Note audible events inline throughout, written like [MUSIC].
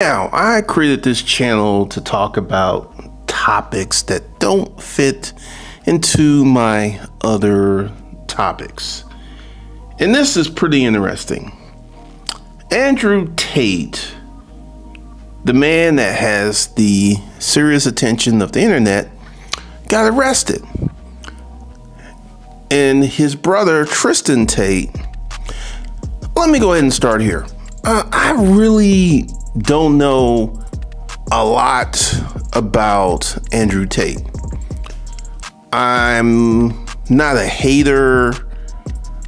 Now, I created this channel to talk about topics that don't fit into my other topics. And this is pretty interesting. Andrew Tate, the man that has the serious attention of the internet, got arrested. And his brother, Tristan Tate, let me go ahead and start here. Uh, I really don't know a lot about Andrew Tate. I'm not a hater,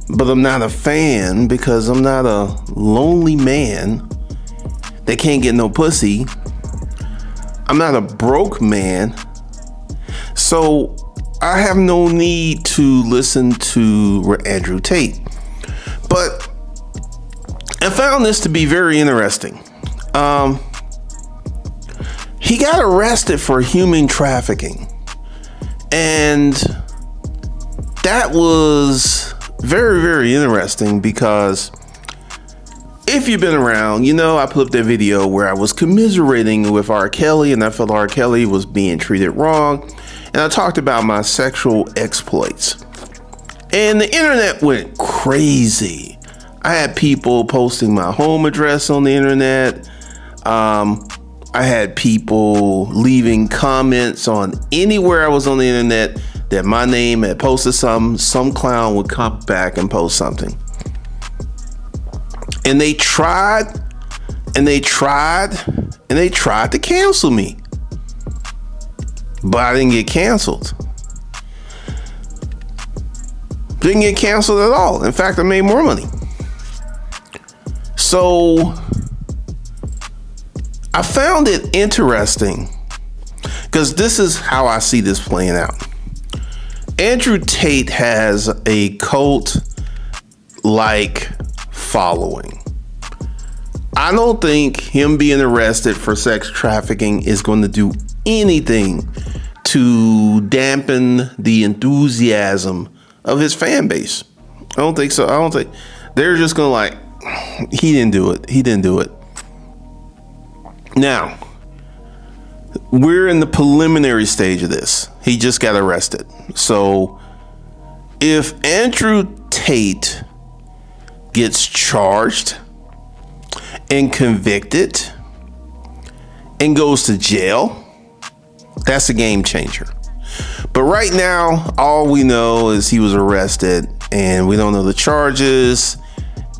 but I'm not a fan because I'm not a lonely man that can't get no pussy. I'm not a broke man. So I have no need to listen to Andrew Tate. But I found this to be very interesting. Um, he got arrested for human trafficking. And that was very, very interesting because if you've been around, you know I put up that video where I was commiserating with R. Kelly and I felt R. Kelly was being treated wrong. And I talked about my sexual exploits. And the internet went crazy. I had people posting my home address on the internet. Um, I had people leaving comments on anywhere I was on the internet that my name had posted something, some clown would come back and post something. And they tried and they tried and they tried to cancel me. But I didn't get canceled. Didn't get canceled at all. In fact, I made more money. So I found it interesting because this is how I see this playing out. Andrew Tate has a cult like following. I don't think him being arrested for sex trafficking is going to do anything to dampen the enthusiasm of his fan base. I don't think so. I don't think they're just going to like, [SIGHS] he didn't do it. He didn't do it. Now, we're in the preliminary stage of this. He just got arrested. So, if Andrew Tate gets charged and convicted and goes to jail, that's a game changer. But right now, all we know is he was arrested and we don't know the charges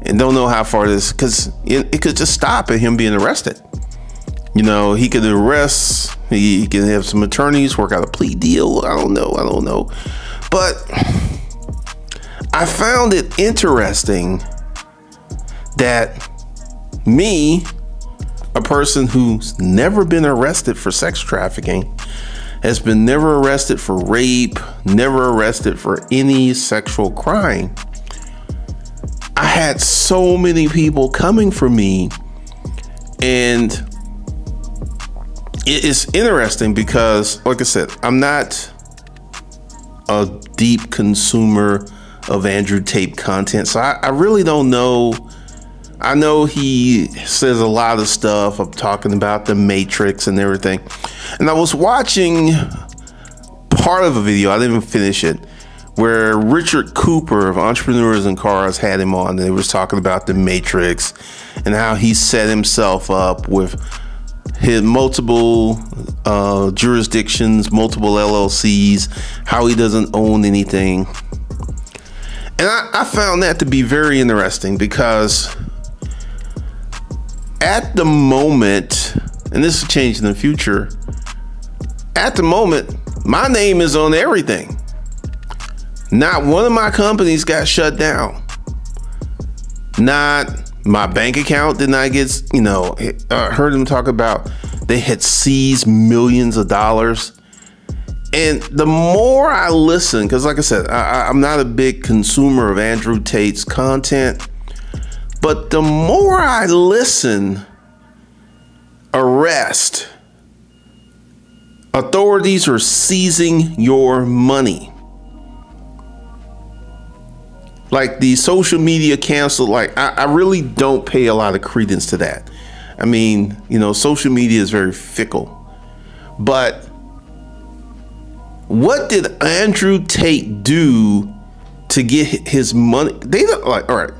and don't know how far this because it, it could just stop at him being arrested. You know, he could arrest, he, can have some attorneys work out a plea deal. I don't know. I don't know. But I found it interesting that me, a person who's never been arrested for sex trafficking, has been never arrested for rape, never arrested for any sexual crime. I had so many people coming for me and it is interesting because, like I said, I'm not a deep consumer of Andrew Tate content, so I, I really don't know. I know he says a lot of stuff of talking about the Matrix and everything, and I was watching part of a video. I didn't even finish it where Richard Cooper of Entrepreneurs in Cars had him on. And he was talking about the Matrix and how he set himself up with his multiple uh, jurisdictions, multiple LLCs, how he doesn't own anything. And I, I found that to be very interesting because at the moment, and this will change in the future, at the moment, my name is on everything. Not one of my companies got shut down. Not my bank account did not get, you know, I uh, heard them talk about they had seized millions of dollars. And the more I listen, because like I said, I, I'm not a big consumer of Andrew Tate's content, but the more I listen, arrest, authorities are seizing your money like the social media cancel like I, I, really don't pay a lot of credence to that I mean, you know, social media is very fickle. But what did Andrew Tate do to get his money? They don't like, all right.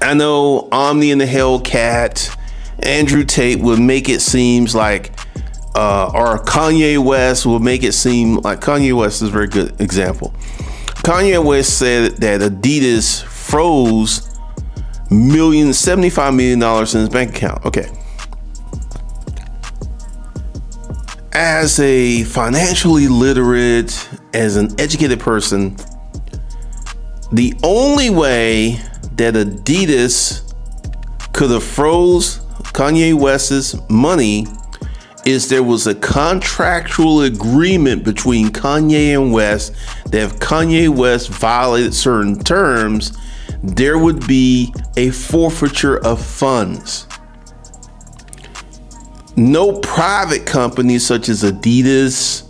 I know Omni and the Hellcat, Andrew Tate would make it seems like, uh, or Kanye West will make it seem like Kanye West is a very good example. Kanye West said that Adidas froze million, $75 million in his bank account. Okay. As a financially literate, as an educated person, the only way that Adidas could have froze Kanye West's money is there was a contractual agreement between Kanye and West that if Kanye West violated certain terms, there would be a forfeiture of funds. No private company such as Adidas,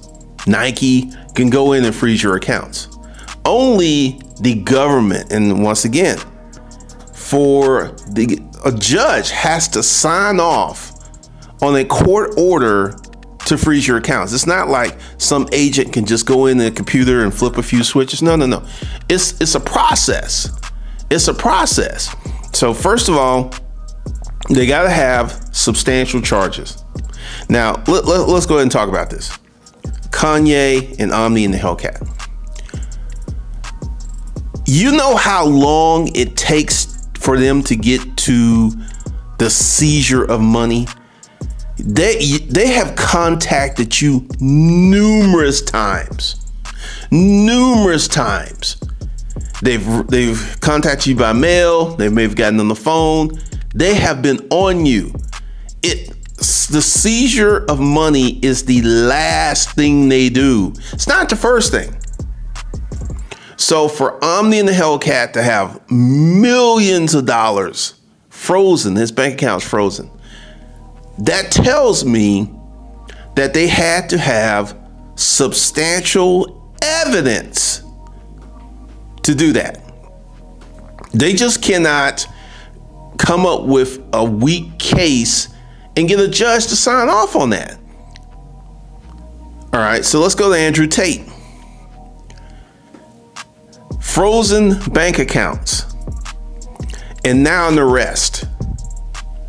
Nike can go in and freeze your accounts. Only the government, and once again, for the a judge has to sign off on a court order to freeze your accounts. It's not like some agent can just go in the computer and flip a few switches. No, no, no. It's it's a process. It's a process. So, first of all, they got to have substantial charges. Now, let, let, let's go ahead and talk about this Kanye and Omni and the Hellcat. You know how long it takes for them to get to the seizure of money? They, they have contacted you numerous times. Numerous times They've they've contacted you by mail. They may have gotten on the phone. They have been on you. It the seizure of money is the last thing they do. It's not the first thing. So for Omni and the Hellcat to have millions of dollars frozen, his bank account's frozen, that tells me that they had to have substantial evidence to do that. They just cannot come up with a weak case and get a judge to sign off on that. All right, so let's go to Andrew Tate. Frozen bank accounts. And now an arrest.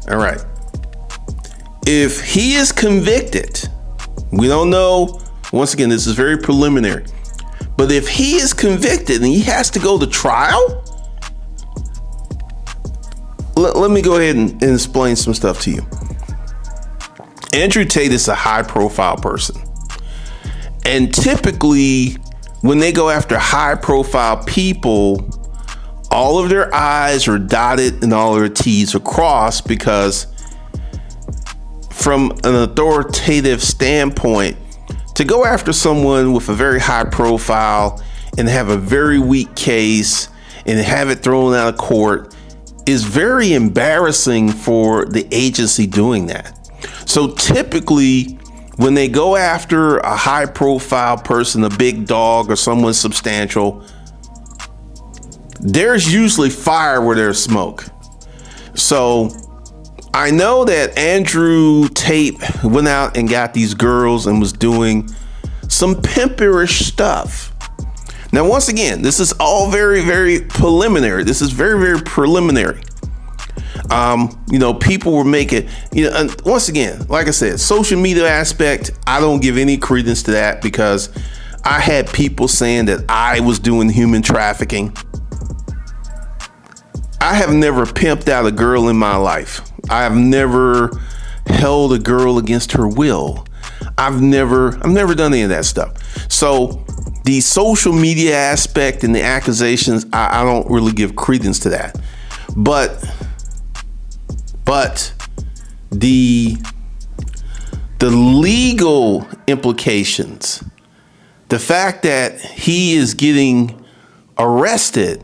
All right. If he is convicted, we don't know. Once again, this is very preliminary. But if he is convicted and he has to go to trial, let, let me go ahead and, and explain some stuff to you. Andrew Tate is a high profile person. And typically, when they go after high profile people, all of their I's are dotted and all their T's are crossed because, from an authoritative standpoint, to go after someone with a very high profile and have a very weak case and have it thrown out of court is very embarrassing for the agency doing that. So typically, when they go after a high profile person, a big dog, or someone substantial, there's usually fire where there's smoke. So I know that Andrew Tate went out and got these girls and was doing some pimperish stuff. Now, once again, this is all very, very preliminary. This is very, very preliminary. Um, you know, people were making, you know, and once again, like I said, social media aspect, I don't give any credence to that because I had people saying that I was doing human trafficking. I have never pimped out a girl in my life. I have never held a girl against her will. I've never I've never done any of that stuff. So the social media aspect and the accusations, I, I don't really give credence to that. But but the the legal implications, the fact that he is getting arrested,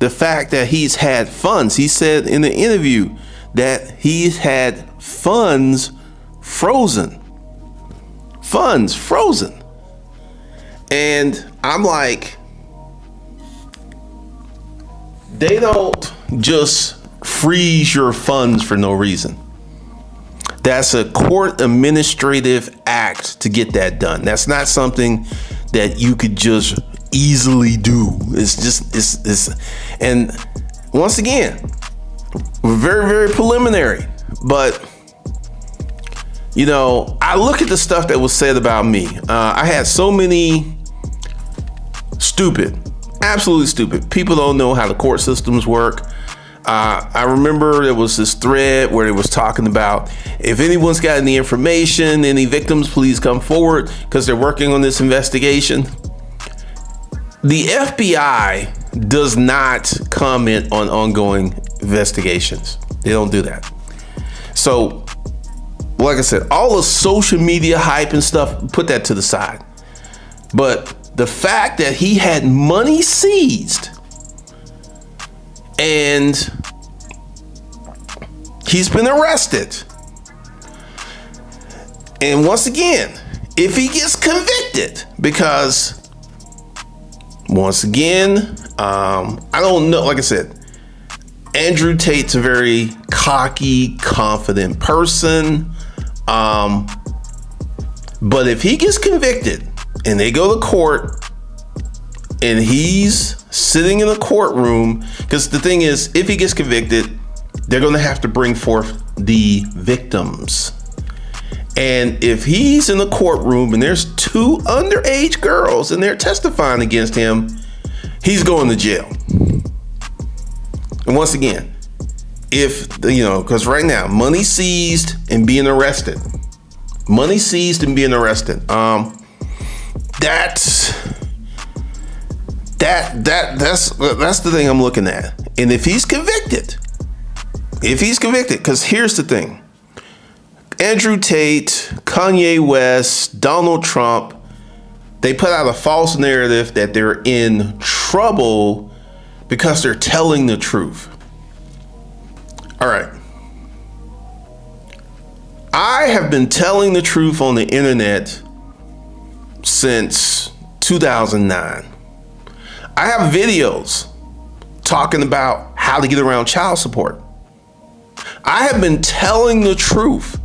the fact that he's had funds. He said in the interview that he's had funds frozen. Funds frozen. And I'm like, they don't just freeze your funds for no reason. That's a court administrative act to get that done. That's not something that you could just easily do. It's just it's it's and once again, very very preliminary, but you know, I look at the stuff that was said about me. Uh, I had so many stupid, absolutely stupid. People don't know how the court systems work. Uh, I remember there was this thread where it was talking about if anyone's got any information, any victims, please come forward because they're working on this investigation. The FBI does not comment on ongoing investigations. They don't do that. So, like I said, all the social media hype and stuff, put that to the side. But the fact that he had money seized and he's been arrested. And once again, if he gets convicted, because once again, um, I don't know, like I said, Andrew Tate's a very cocky, confident person. Um, but if he gets convicted and they go to court and he's sitting in a courtroom, because the thing is, if he gets convicted, they're going to have to bring forth the victims. And if he's in the courtroom and there's two underage girls and they're testifying against him, he's going to jail. And once again, if you know, because right now, money seized and being arrested, money seized and being arrested. Um, that's that that that's that's the thing I'm looking at. And if he's convicted, if he's convicted, because here's the thing. Andrew Tate, Kanye West, Donald Trump, they put out a false narrative that they're in trouble because they're telling the truth. All right. I have been telling the truth on the internet since 2009. I have videos talking about how to get around child support. I have been telling the truth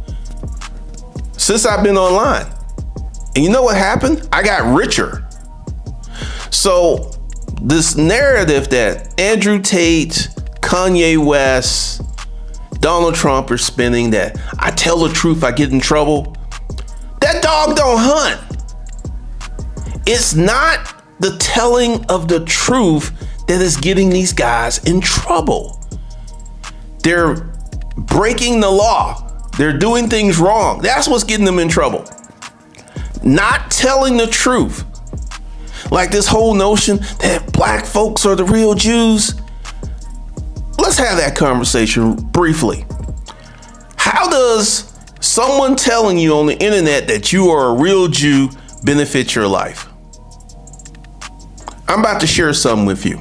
since I've been online. And you know what happened? I got richer. So, this narrative that Andrew Tate, Kanye West, Donald Trump are spinning that I tell the truth, I get in trouble. That dog don't hunt. It's not the telling of the truth that is getting these guys in trouble. They're breaking the law. They're doing things wrong. That's what's getting them in trouble. Not telling the truth. Like this whole notion that black folks are the real Jews. Let's have that conversation briefly. How does someone telling you on the internet that you are a real Jew benefit your life? I'm about to share something with you.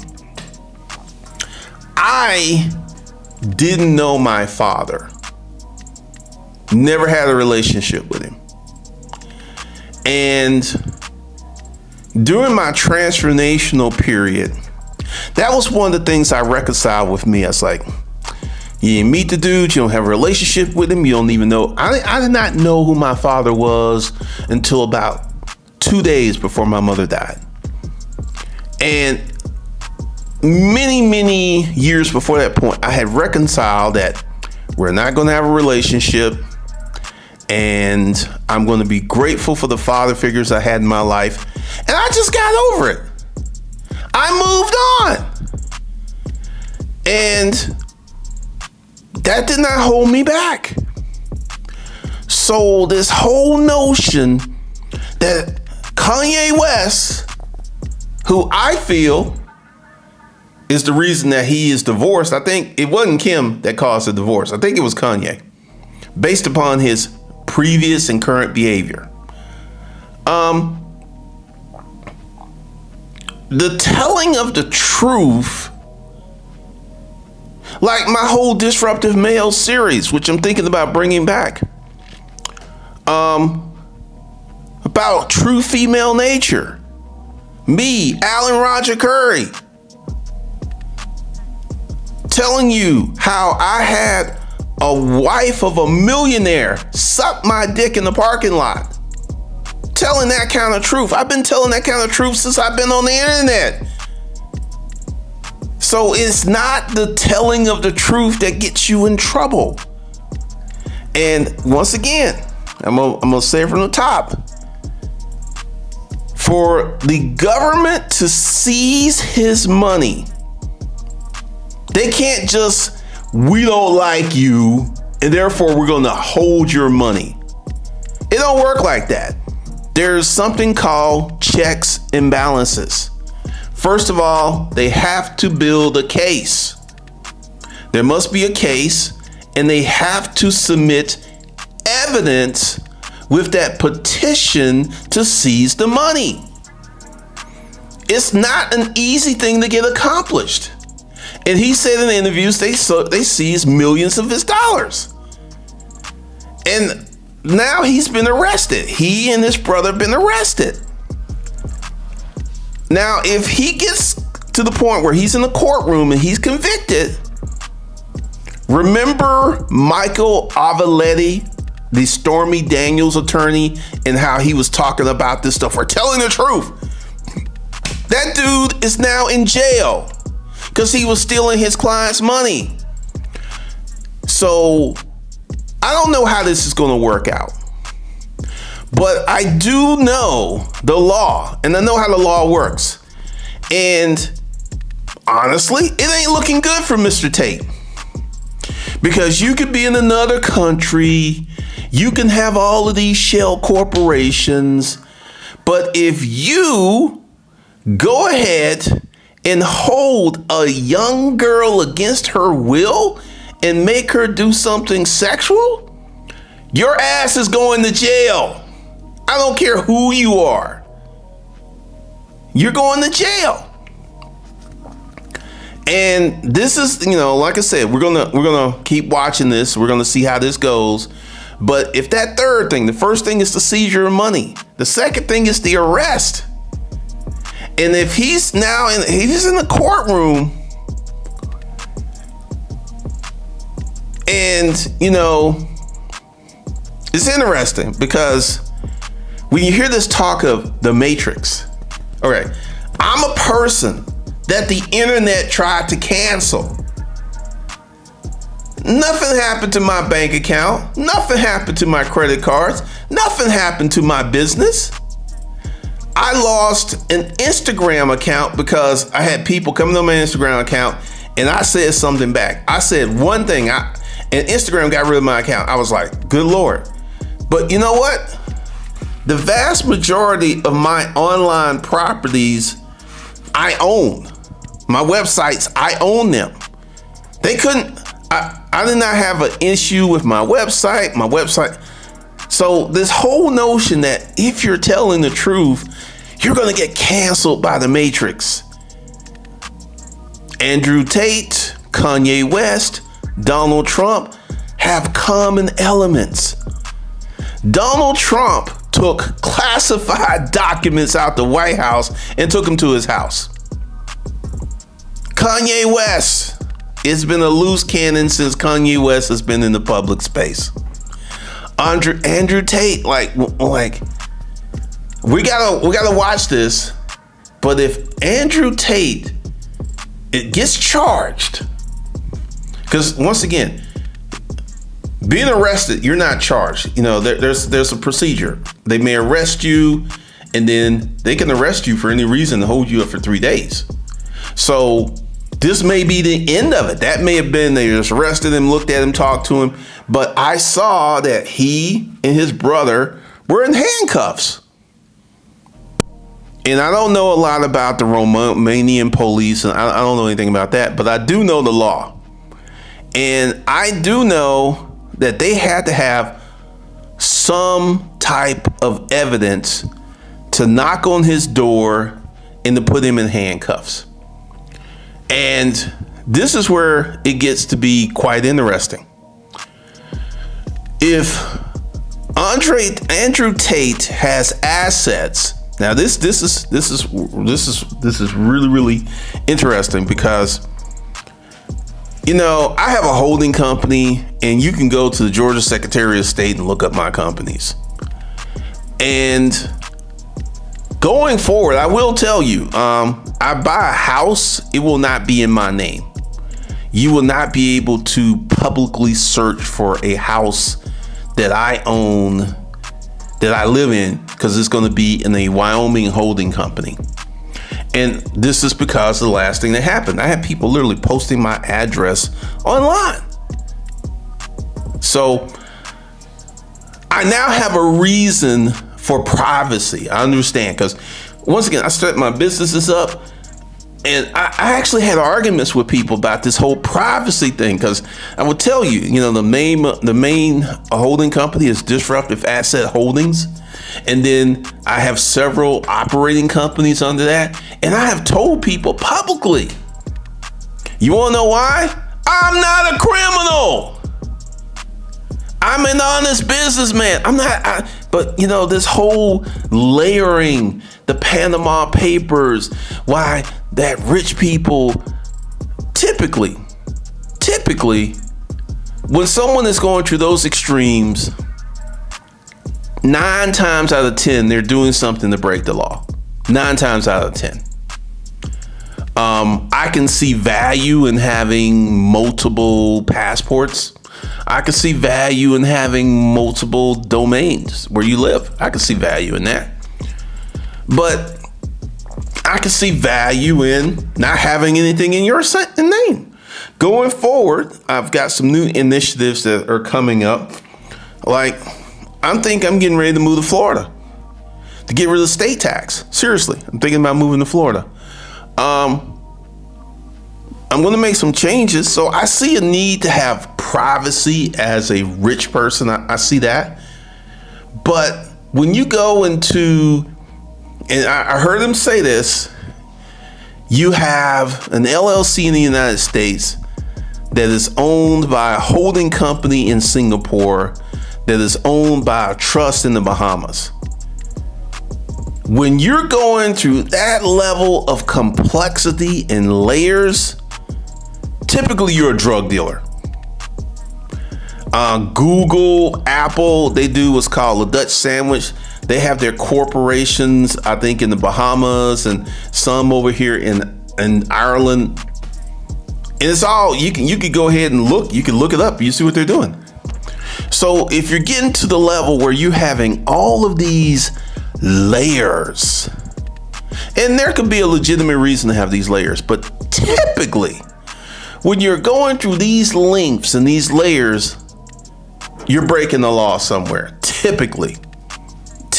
I didn't know my father, never had a relationship with him. And during my transformational period, that was one of the things I reconciled with me. I was like, you meet the dude, you don't have a relationship with him, you don't even know. I, I did not know who my father was until about two days before my mother died. And many, many years before that point, I had reconciled that we're not going to have a relationship and I'm going to be grateful for the father figures I had in my life. And I just got over it. I moved on. And that did not hold me back. So, this whole notion that Kanye West, who I feel is the reason that he is divorced, I think it wasn't Kim that caused the divorce. I think it was Kanye, based upon his previous and current behavior. Um, the telling of the truth, like my whole disruptive male series, which I'm thinking about bringing back, um, about true female nature. Me, Alan Roger Currie, telling you how I had a wife of a millionaire suck my dick in the parking lot. Telling that kind of truth. I've been telling that kind of truth since I've been on the internet. So it's not the telling of the truth that gets you in trouble. And once again, I'm gonna, I'm gonna say it from the top. For the government to seize his money, they can't just, we don't like you, and therefore we're gonna hold your money. It don't work like that. There's something called checks and balances. First of all, they have to build a case. There must be a case, and they have to submit evidence with that petition to seize the money. It's not an easy thing to get accomplished. And he said in interviews they so they seized millions of his dollars. And now he's been arrested. He and his brother have been arrested. Now, if he gets to the point where he's in the courtroom and he's convicted, remember Michael Avenatti, the Stormy Daniels attorney, and how he was talking about this stuff. We're telling the truth. That dude is now in jail because he was stealing his client's money. So I don't know how this is going to work out. But I do know the law and I know how the law works. And honestly, it ain't looking good for Mr. Tate. Because you could be in another country, you can have all of these shell corporations, but if you go ahead and hold a young girl against her will and make her do something sexual, your ass is going to jail. I don't care who you are. You're going to jail. And this is, you know, like I said, we're gonna we're gonna keep watching this. We're gonna see how this goes. But if that third thing, the first thing is the seizure of money. The second thing is the arrest. And if he's now in he's in the courtroom and you know it's interesting because when you hear this talk of the matrix, okay, I'm a person that the internet tried to cancel. Nothing happened to my bank account. Nothing happened to my credit cards. Nothing happened to my business. I lost an Instagram account because I had people coming to my Instagram account and I said something back. I said one thing, I, and Instagram got rid of my account. I was like, good Lord. But you know what? The vast majority of my online properties I own. My websites, I own them. They couldn't, I, I did not have an issue with my website, my website. So, this whole notion that if you're telling the truth, you're going to get canceled by the Matrix. Andrew Tate, Kanye West, Donald Trump have common elements. Donald Trump took classified documents out the White House and took them to his house. Kanye West, it's been a loose cannon since Kanye West has been in the public space. Andrew Andrew Tate, like like we gotta we gotta watch this. But if Andrew Tate it gets charged, because once again, being arrested, you're not charged. You know, there, there's there's a procedure. They may arrest you, and then they can arrest you for any reason to hold you up for three days. So this may be the end of it. That may have been they just arrested him, looked at him, talked to him. But I saw that he and his brother were in handcuffs. And I don't know a lot about the Romanian police, and I don't know anything about that, but I do know the law. And I do know that they had to have some type of evidence to knock on his door and to put him in handcuffs. And this is where it gets to be quite interesting. If Andre Andrew Tate has assets, now this this is this is this is this is really really interesting because You know, I have a holding company, and you can go to the Georgia Secretary of State and look up my companies. And going forward, I will tell you, um, I buy a house, it will not be in my name. You will not be able to publicly search for a house that I own, that I live in, because it's going to be in a Wyoming holding company. And this is because the last thing that happened. I had people literally posting my address online. So I now have a reason for privacy. I understand because once again, I set my businesses up and I, I, actually had arguments with people about this whole privacy thing because I would tell you, you know, the main the main holding company is Disruptive Asset Holdings, and then I have several operating companies under that, and I have told people publicly. You want to know why? I'm not a criminal. I'm an honest businessman. I'm not, I, but you know, this whole layering, the Panama Papers, why that rich people typically, typically, when someone is going through those extremes, nine times out of 10, they're doing something to break the law. Nine times out of 10. Um, I can see value in having multiple passports. I can see value in having multiple domains where you live. I can see value in that. But I can see value in not having anything in your name. Going forward, I've got some new initiatives that are coming up. Like, I'm thinking I'm getting ready to move to Florida to get rid of the state tax. Seriously, I'm thinking about moving to Florida. Um, I'm going to make some changes. So I see a need to have privacy as a rich person. I, I see that. But when you go into, and I, I heard him say this, you have an LLC in the United States that is owned by a holding company in Singapore that is owned by a trust in the Bahamas. When you're going through that level of complexity and layers, typically you're a drug dealer. Uh, Google, Apple, they do what's called a Dutch sandwich. They have their corporations, I think, in the Bahamas and some over here in in Ireland. And it's all you can you can go ahead and look. You can look it up. You see what they're doing. So if you're getting to the level where you're having all of these layers, and there could be a legitimate reason to have these layers, but typically when you're going through these lengths and these layers, you're breaking the law somewhere. Typically.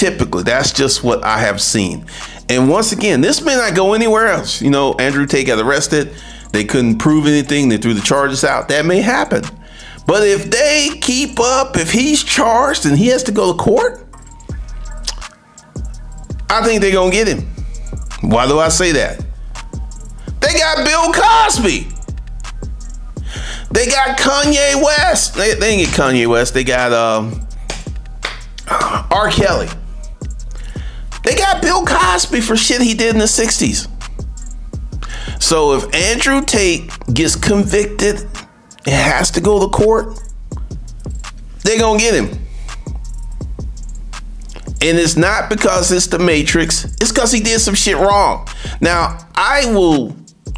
Typically, that's just what I have seen. And once again, this may not go anywhere else. You know, Andrew Tate got arrested. They couldn't prove anything. They threw the charges out. That may happen. But if they keep up, if he's charged and he has to go to court, I think they're going to get him. Why do I say that? They got Bill Cosby. They got Kanye West. They, they didn't get Kanye West. They got um, R. Kelly. They got Bill Cosby for shit he did in the 60s. So if Andrew Tate gets convicted it has to go to court, they're going to get him. And it's not because it's the Matrix, it's because he did some shit wrong. Now, I will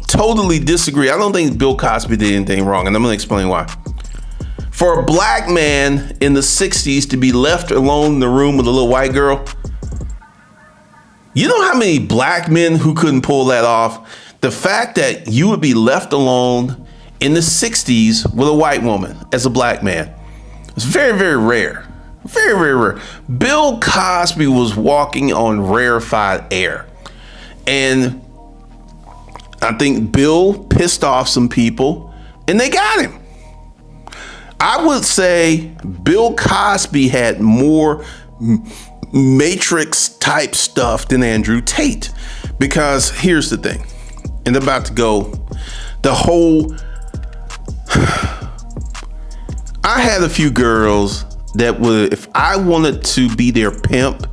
totally disagree. I don't think Bill Cosby did anything wrong, and I'm going to explain why. For a black man in the 60s to be left alone in the room with a little white girl, you know how many black men who couldn't pull that off? The fact that you would be left alone in the 60s with a white woman as a black man. It's very, very rare. Very, very rare. Bill Cosby was walking on rarefied air. And I think Bill pissed off some people and they got him. I would say Bill Cosby had more Matrix type stuff than Andrew Tate. Because here's the thing, and about to go, the whole [SIGHS] I had a few girls that would, if I wanted to be their pimp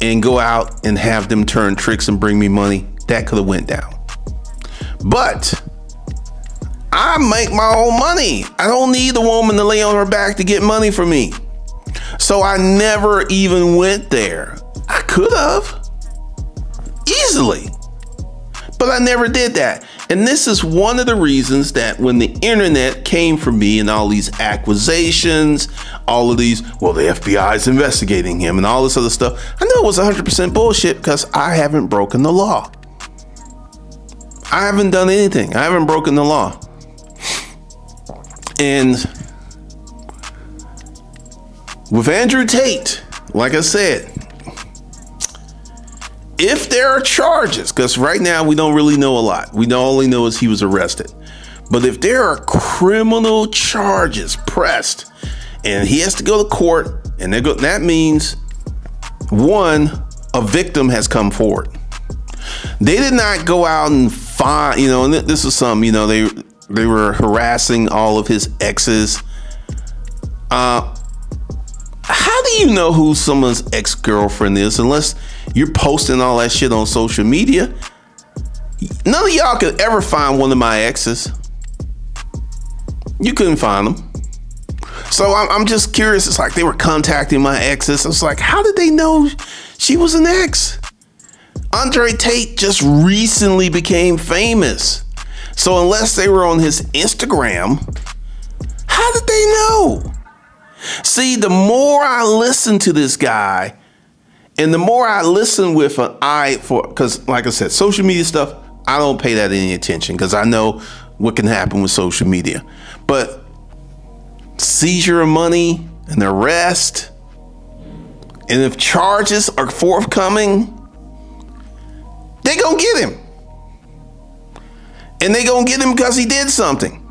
and go out and have them turn tricks and bring me money, that could have went down. But I make my own money. I don't need a woman to lay on her back to get money from me. So I never even went there. I could have easily, but I never did that. And this is one of the reasons that when the internet came for me and all these accusations, all of these, well, the FBI is investigating him and all this other stuff, I know it was 100% bullshit because I haven't broken the law. I haven't done anything. I haven't broken the law. And with Andrew Tate, like I said, if there are charges, because right now we don't really know a lot. We only know is he was arrested. But if there are criminal charges pressed and he has to go to court, and go, that means one, a victim has come forward. They did not go out and find, you know, and this is some, you know, they they were harassing all of his exes. Uh, do you know who someone's ex girlfriend is unless you're posting all that shit on social media? None of y'all could ever find one of my exes. You couldn't find them. So I'm, I'm just curious. It's like they were contacting my exes. I was like, how did they know she was an ex? Andre Tate just recently became famous. So unless they were on his Instagram, how did they know? See, the more I listen to this guy, and the more I listen with an eye for, because like I said, social media stuff, I don't pay that any attention because I know what can happen with social media. But seizure of money and arrest, and if charges are forthcoming, they gonna get him. And they gonna get him because he did something.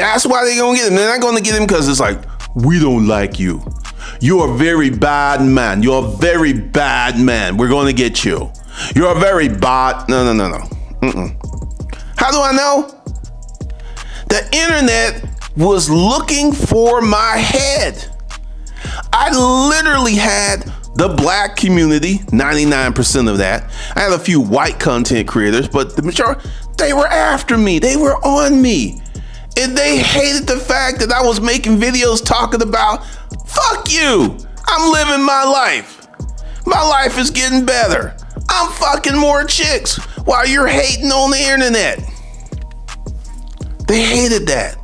That's why they're gonna get him. They're not gonna get him because it's like, we don't like you. You're a very bad man. You're a very bad man. We're gonna get you. You're a very bad. No, no, no, no. Mm-mm. How do I know? The internet was looking for my head. I literally had the black community, 99% of that. I had a few white content creators, but the majority, they were after me. They were on me. And they hated the fact that I was making videos talking about, fuck you. I'm living my life. My life is getting better. I'm fucking more chicks while you're hating on the internet. They hated that.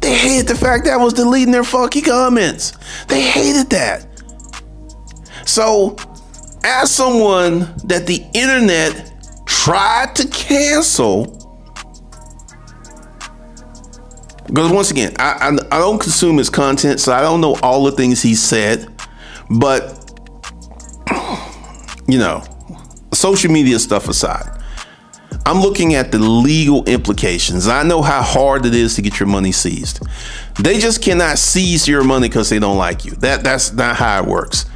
They hated the fact that I was deleting their fucking comments. They hated that. So, as someone that the internet tried to cancel, because once again, I, I, I don't consume his content, so I don't know all the things he said, but you know, social media stuff aside, I'm looking at the legal implications. I know how hard it is to get your money seized. They just cannot seize your money because they don't like you. That that's not how it works.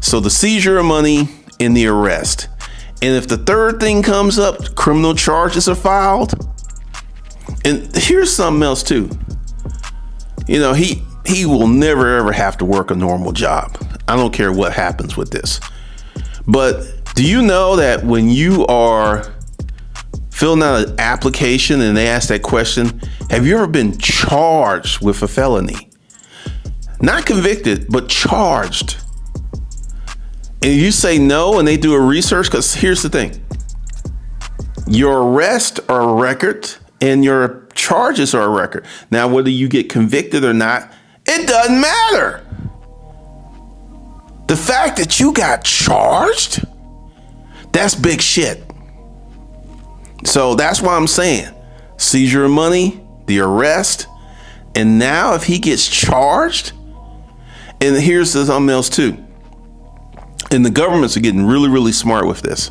So the seizure of money and the arrest. And if the third thing comes up, criminal charges are filed. And here's something else too. You know, he he will never ever have to work a normal job. I don't care what happens with this. But do you know that when you are filling out an application and they ask that question, have you ever been charged with a felony? Not convicted, but charged and you say no and they do a research, because here's the thing your arrest or record and your charges are a record. Now, whether you get convicted or not, it doesn't matter. The fact that you got charged, that's big shit. So that's why I'm saying seizure of money, the arrest, and now if he gets charged, and here's something else too and the governments are getting really, really smart with this.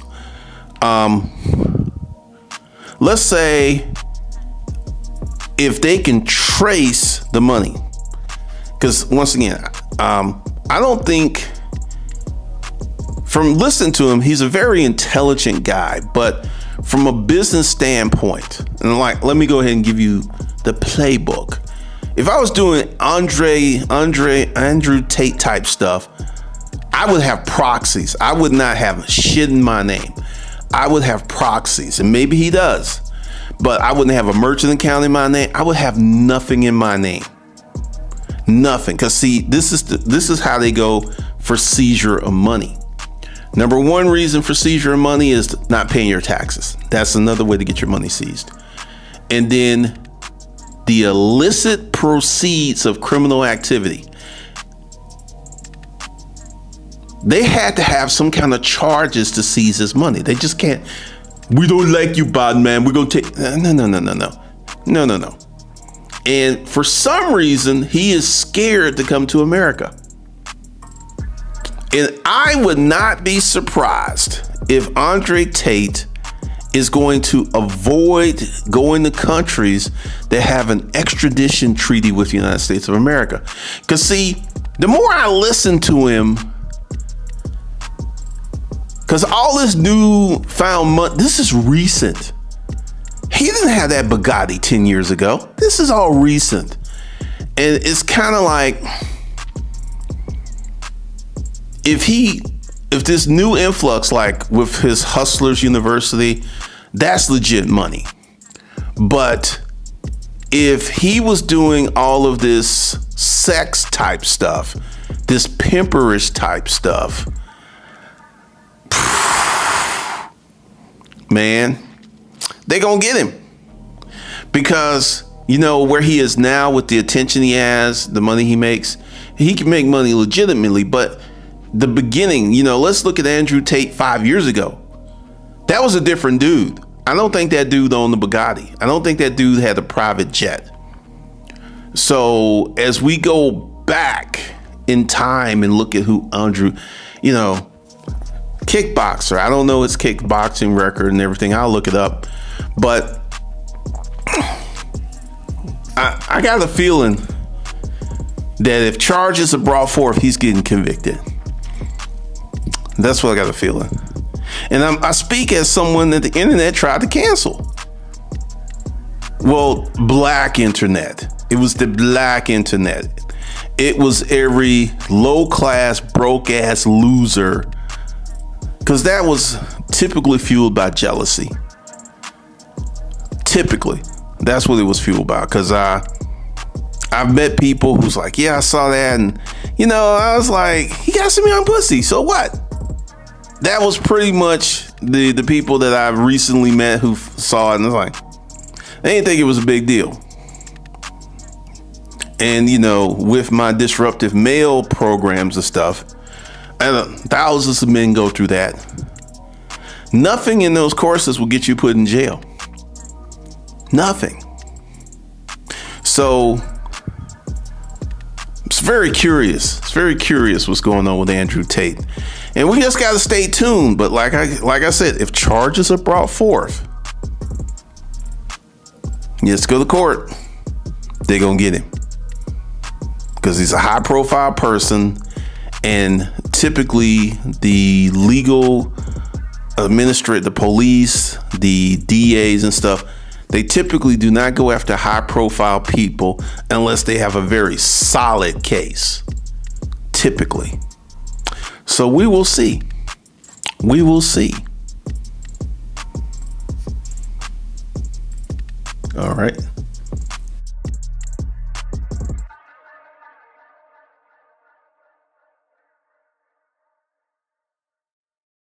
Um, let's say if they can trace the money, because once again, um, I don't think from listening to him, he's a very intelligent guy, but from a business standpoint, and like, let me go ahead and give you the playbook. If I was doing Andre, Andre, Andrew Tate type stuff, I would have proxies. I would not have shit in my name. I would have proxies, and maybe he does. But I wouldn't have a merchant account in my name. I would have nothing in my name. Nothing. Cause see, this is the, this is how they go for seizure of money. Number one reason for seizure of money is not paying your taxes. That's another way to get your money seized. And then the illicit proceeds of criminal activity. They had to have some kind of charges to seize his money. They just can't. We don't like you, bad man. We're gonna take. No, no, no, no, no, no, no, no. And for some reason, he is scared to come to America. And I would not be surprised if Andrew Tate is going to avoid going to countries that have an extradition treaty with the United States of America. Because, see, the more I listen to him, because all this new found money, this is recent. He didn't have that Bugatti 10 years ago. This is all recent. And it's kind of like if he if this new influx like with his Hustlers University, that's legit money. But if he was doing all of this sex type stuff, this pimperish type stuff, man, they gonna get him because you know where he is now with the attention he has, the money he makes. He can make money legitimately, but the beginning, you know, let's look at Andrew Tate five years ago. That was a different dude. I don't think that dude owned the Bugatti. I don't think that dude had a private jet. So as we go back in time and look at who Andrew, you know, kickboxer. I don't know his kickboxing record and everything. I'll look it up. But I, I got a feeling that if charges are brought forth, he's getting convicted. That's what I got a feeling. And I'm, i speak as someone that the internet tried to cancel. Well, black internet. It was the black internet. It was every low class, broke ass loser. Because that was typically fueled by jealousy. Typically, that's what it was fueled by. Because I, I've met people who's like, yeah, I saw that, and you know, I was like, he got some young pussy. So what? that was pretty much the the people that I've recently met who saw it and was like, they didn't think it was a big deal. And you know, with my disruptive male programs and stuff, and uh, thousands of men go through that. Nothing in those courses will get you put in jail. Nothing. So it's very curious. It's very curious what's going on with Andrew Tate. And we just got to stay tuned. But like I like I said, if charges are brought forth, let's go to court. They're gonna get him because he's a high profile person, and typically the legal administrator, the police, the DAs, and stuff. They typically do not go after high profile people unless they have a very solid case. Typically. So we will see. We will see. All right.